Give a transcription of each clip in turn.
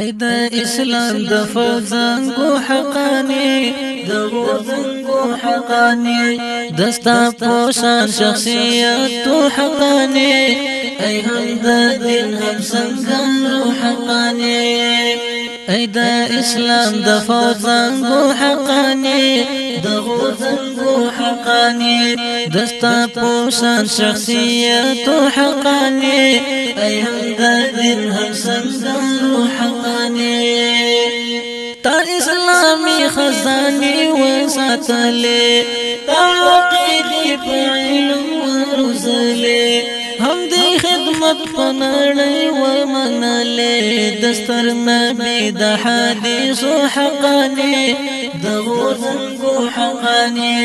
ای د إسلام د فوزنګو حقانی د غوزنګو حقانی دستا پوشان شخصیت حقانی ای هم د دین هم څنګه حقانی ای د اسلام د فوزنګو حقانی د غوزنګو حقانی دستا پوشان شخصیت حقانی ای هم د دین هم څنګه حقانی تا اسلامی خزانی وساتلې تا عقیدې په علم ورزلې خدمت پنړې و منلې دستر نبی د حدیث حقانی د غوزنګو حقانی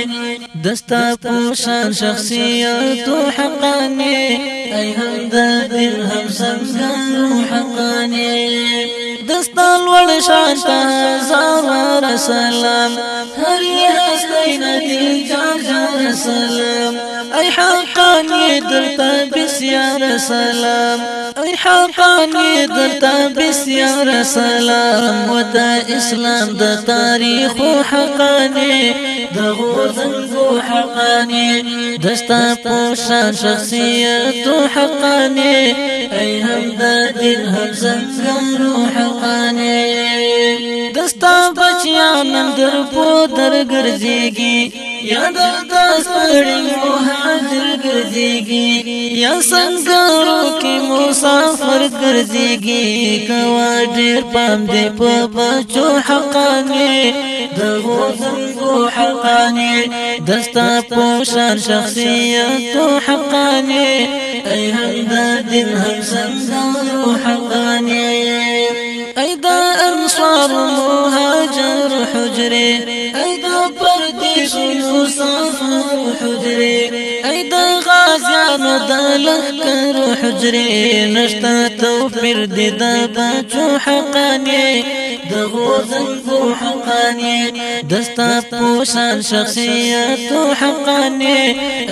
دستا پوشان شخصیت حقانی ای هم د دل هم سمزګو حقانی دستا لوړ شان ته زار سلام. هر هستین دل جان سلام. ای حقانی درتا بسیار سلام. ای حقانی درتا بسیار سلام. و دا اسلام د تاریخ حقانی د غوزنګو حقانی دستا پوشان شخصیت حقانی ای هم د دل هم زنګم حقانی بچیان در پو در ګرځيږي یا د دستړي مهاجر ګرځيږي یا سنگارو کې مسافر ګرځيږي کوا ډېر پام دې په بچو حقانی د غوزنګو حقانی دستا پوشان شخصیت حقانی ای هم د دین هم سنگارو حقانی ای دا أنصار مهاجر حجره ای دا پردیس مسافر حجره ای دا غازیانو د لخر نشتا توفیر دی د بچو حقانی د غوزنګو حقانی دستا پوشان شخصیت حقانی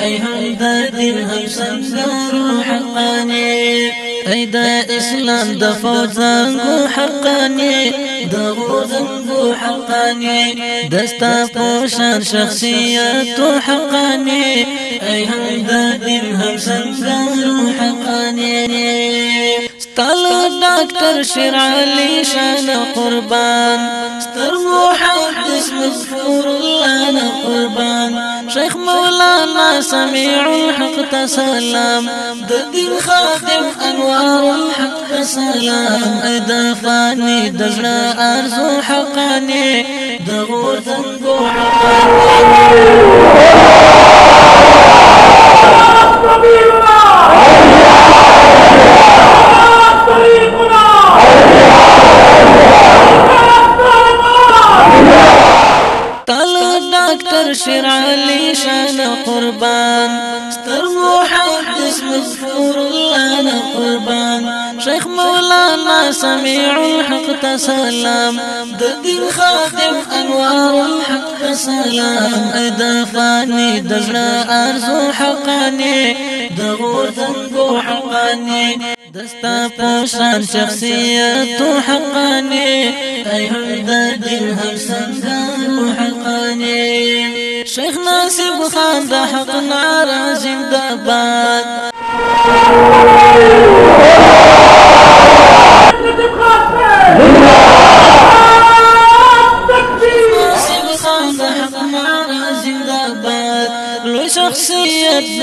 ای هم د دین هم سنگارو حقانی ای د اسلام د فوزنګو حقانی د غوزنګو حقانی دستا پوشان شخصیت حقانی ای هم د دین هم سنگارو حقانی ستل ډاکټر شیر علي شان قربان. ستر محدث مذكور الله قربان. شیخ مولانا سميع الحق تسلام د دین خادم أنوار الحق تسلام ادا فاني دزنا أرزو حقاني. د غوزنګو ډاکټر شیر علي شأن قربان. ستر محدث مذكور الله قربان. شیخ مولانا سميع الحق تسلام د خادم أنوار الحق تسلام ادا فاني دزنا أرزو حقاني. د غوزنګو حقاني. دستا پوشان شخصیت حقانی. ای هم د دین هم سنگارو حقانی. شیخ ناصب خان د حق نارا زنده باد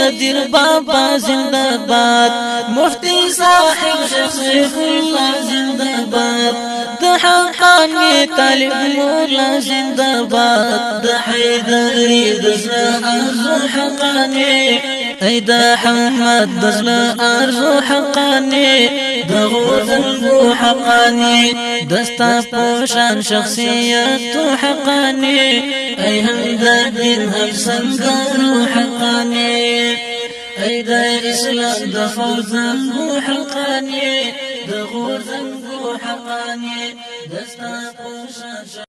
شخصیت ندیر بابا زنده باد مفتی صاحب شیخ الله زنده باد د حقانی طالب مولا زنده باد د حیدری د ارزو حقانی اید حمد دزل ارزو حقانی دغو زلگو حقانی دستا پوشان شخصیت تو حقانی ای همدر دین افسنگارو حقانی ای دا اسلام دفو زنگو حقانی دغو زنگو حقانی دستا پوشان